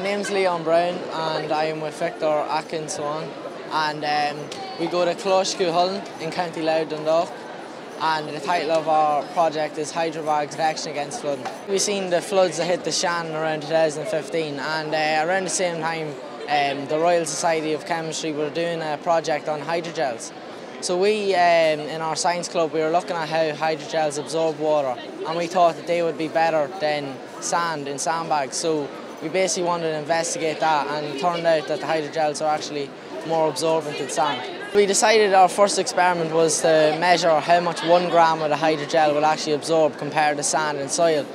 name's Leon Brown and I am with Victor Swan and um, we go to Coláiste Chú Chulainn in County Louth Dundalk and the title of our project is Hydrobags Action Against Flooding. We've seen the floods that hit the Shannon around 2015 and uh, around the same time um, the Royal Society of Chemistry were doing a project on hydrogels. So we, um, in our science club, we were looking at how hydrogels absorb water and we thought that they would be better than sand in sandbags. So we basically wanted to investigate that and it turned out that the hydrogels are actually more absorbent than sand. We decided our first experiment was to measure how much one gram of the hydrogel will actually absorb compared to sand and soil.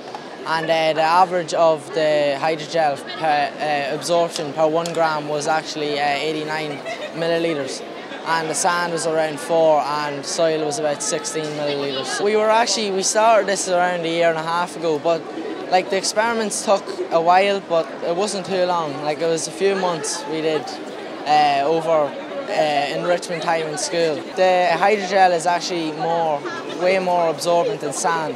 And uh, the average of the hydrogel per, uh, absorption per one gram was actually uh, 89 millilitres and the sand was around four and soil was about 16 millilitres. We were actually, we started this around a year and a half ago but like the experiments took a while but it wasn't too long, like it was a few months we did uh, over uh, enrichment time in school. The hydrogel is actually more, way more absorbent than sand.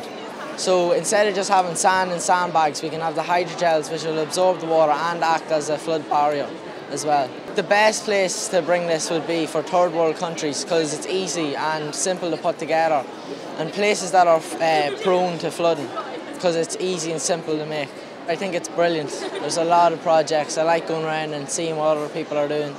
So instead of just having sand and sandbags, we can have the hydrogels which will absorb the water and act as a flood barrier as well. The best place to bring this would be for third world countries because it's easy and simple to put together and places that are uh, prone to flooding because it's easy and simple to make. I think it's brilliant. There's a lot of projects. I like going around and seeing what other people are doing.